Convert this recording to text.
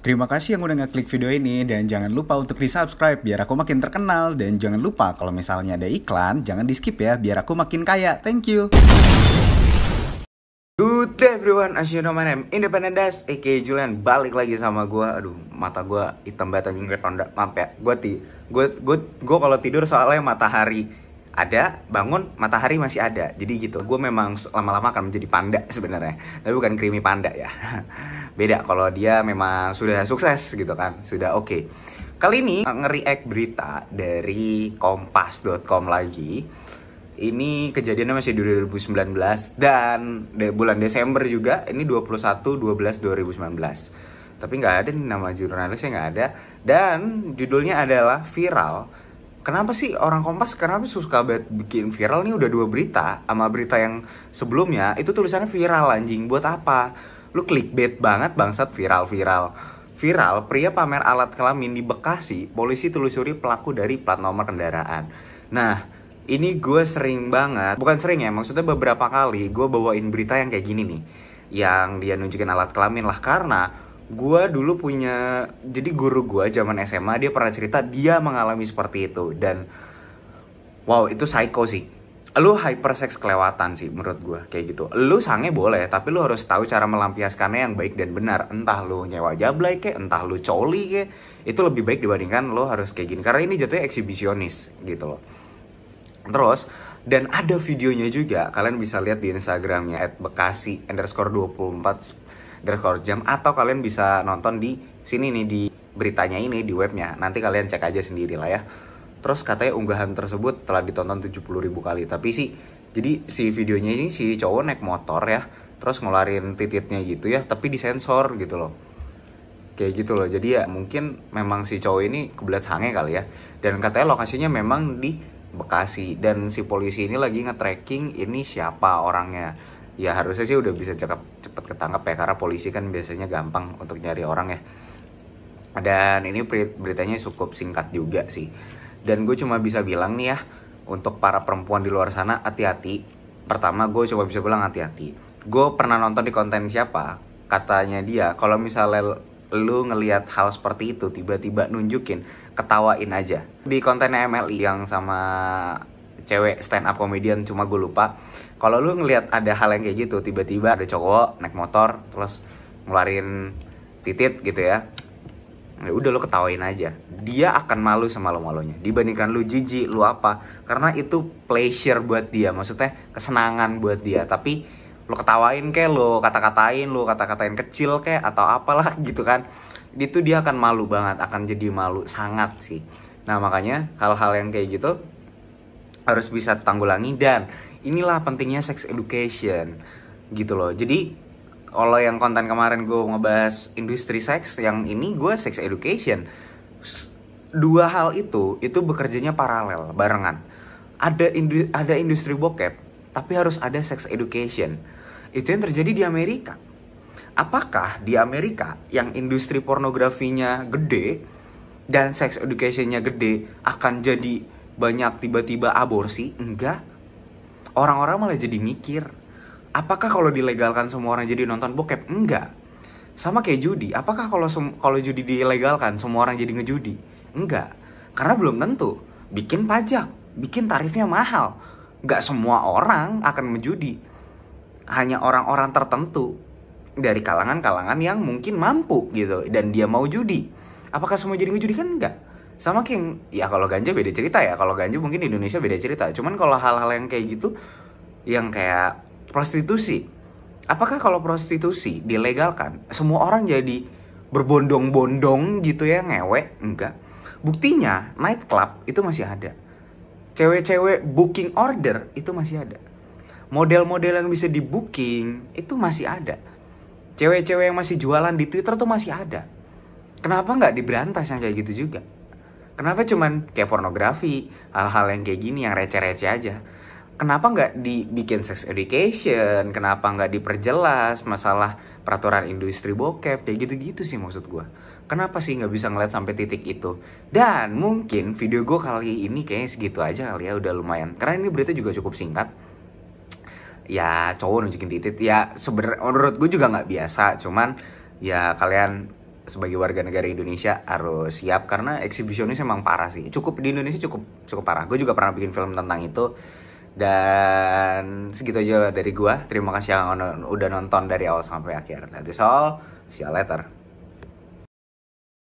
Terima kasih yang udah ngeklik video ini dan jangan lupa untuk di subscribe biar aku makin terkenal. Dan jangan lupa kalau misalnya ada iklan jangan di skip ya biar aku makin kaya. Thank you. Good day everyone, as you know my name Independent Das, aka Julian. Balik lagi sama gue Aduh, mata gue hitam banget anjing kayak tonda Maaf ya, gue ti gue gue gue kalau tidur soalnya matahari ada, bangun matahari masih ada. Jadi gitu, gue memang lama-lama akan menjadi panda sebenarnya. Tapi bukan creamy panda ya. Beda kalau dia memang sudah sukses gitu kan, sudah oke. Okay. Kali ini nge-react berita dari kompas.com lagi. Ini kejadiannya masih di 2019 dan de bulan Desember juga ini 21 12 2019 tapi nggak ada nih nama jurnalisnya nggak ada. Dan judulnya adalah viral kenapa sih orang Kompas kenapa suka banget bikin viral? Nih udah dua berita sama berita yang sebelumnya itu tulisannya viral anjing. Buat apa? Lu clickbait banget bangsat viral viral. Viral pria pamer alat kelamin di Bekasi polisi telusuri pelaku dari plat nomor kendaraan. Nah ini gue sering banget, bukan sering ya, maksudnya beberapa kali gue bawain berita yang kayak gini nih. Yang dia nunjukin alat kelamin lah, karena gue dulu punya, jadi guru gue zaman SMA, dia pernah cerita dia mengalami seperti itu. Dan wow, itu psycho sih. Lu hypersex kelewatan sih menurut gue, kayak gitu. Lu sange boleh, tapi lu harus tahu cara melampiaskannya yang baik dan benar. Entah lu nyewa jablay kek, entah lu coli kek, itu lebih baik dibandingkan lu harus kayak gini. Karena ini jatuhnya eksibisionis gitu loh. Terus dan ada videonya juga kalian bisa lihat di Instagramnya at bekasi underscore 24 underscore jam atau kalian bisa nonton di sini nih di beritanya ini di webnya. Nanti kalian cek aja sendiri lah ya. Terus katanya unggahan tersebut telah ditonton 70 ribu kali. Tapi sih jadi si videonya ini si cowok naik motor ya terus ngeluarin tititnya gitu ya tapi disensor gitu loh. Kayak gitu loh. Jadi ya mungkin memang si cowok ini kebelat sange kali ya. Dan katanya lokasinya memang di Bekasi. Dan si polisi ini lagi nge-tracking ini siapa orangnya ya harusnya sih udah bisa cepet ketangkep ya karena polisi kan biasanya gampang untuk nyari orang ya. Dan ini beritanya cukup singkat juga sih. Dan gue cuma bisa bilang nih ya untuk para perempuan di luar sana hati-hati. Pertama gue coba bisa bilang hati-hati. Gue pernah nonton di konten siapa? Katanya dia kalau misalnya lu ngelihat hal seperti itu tiba-tiba nunjukin ketawain aja. Di kontennya MLI yang sama cewek stand up comedian cuma gue lupa. Kalau lu ngelihat ada hal yang kayak gitu tiba-tiba ada cowok naik motor terus ngeluarin titit gitu ya ya udah lu ketawain aja. Dia akan malu sama lo malunya dibandingkan lu jijik lu apa. Karena itu pleasure buat dia maksudnya kesenangan buat dia. Tapi lo ketawain kayak lo kata-katain lo kata-katain kecil kayak atau apalah gitu kan. Itu dia akan malu banget akan jadi malu sangat sih. Nah makanya hal-hal yang kayak gitu harus bisa tanggulangi dan inilah pentingnya sex education gitu loh. Jadi kalau yang konten kemarin gue ngebahas industri seks yang ini gue sex education. Dua hal itu itu bekerjanya paralel barengan. Ada indu ada industri bokep tapi harus ada sex education. Itu yang terjadi di Amerika. Apakah di Amerika yang industri pornografinya gede dan sex educationnya gede akan jadi banyak tiba-tiba aborsi? Enggak. Orang-orang malah jadi mikir, apakah kalau dilegalkan semua orang jadi nonton bokep? Enggak. Sama kayak judi, apakah kalau kalau judi dilegalkan semua orang jadi ngejudi? Enggak. Karena belum tentu. Bikin pajak, bikin tarifnya mahal. Enggak semua orang akan menjudi hanya orang-orang tertentu dari kalangan-kalangan yang mungkin mampu gitu dan dia mau judi. Apakah semua jadi ngejudi kan enggak? Sama kayak ya kalau ganja beda cerita ya. Kalau ganja mungkin di Indonesia beda cerita. Cuman kalau hal-hal yang kayak gitu yang kayak prostitusi. Apakah kalau prostitusi dilegalkan semua orang jadi berbondong-bondong gitu ya ngewek? Enggak. Buktinya night club itu masih ada. Cewek-cewek booking order itu masih ada model-model yang bisa di booking itu masih ada. Cewek-cewek yang masih jualan di Twitter tuh masih ada. Kenapa nggak diberantas yang kayak gitu juga? Kenapa cuman kayak pornografi, hal-hal yang kayak gini yang receh-receh aja? Kenapa nggak dibikin sex education? Kenapa nggak diperjelas masalah peraturan industri bokep? Kayak gitu-gitu sih maksud gue. Kenapa sih nggak bisa ngeliat sampai titik itu? Dan mungkin video gue kali ini kayaknya segitu aja kali ya, udah lumayan. Karena ini berita juga cukup singkat ya cowok nunjukin titit ya sebenarnya menurut gue juga nggak biasa cuman ya kalian sebagai warga negara Indonesia harus siap karena eksibisionis emang parah sih. Cukup di Indonesia cukup cukup parah. Gue juga pernah bikin film tentang itu. Dan segitu aja dari gua. Terima kasih yang udah nonton dari awal sampai akhir. That's all. See you later.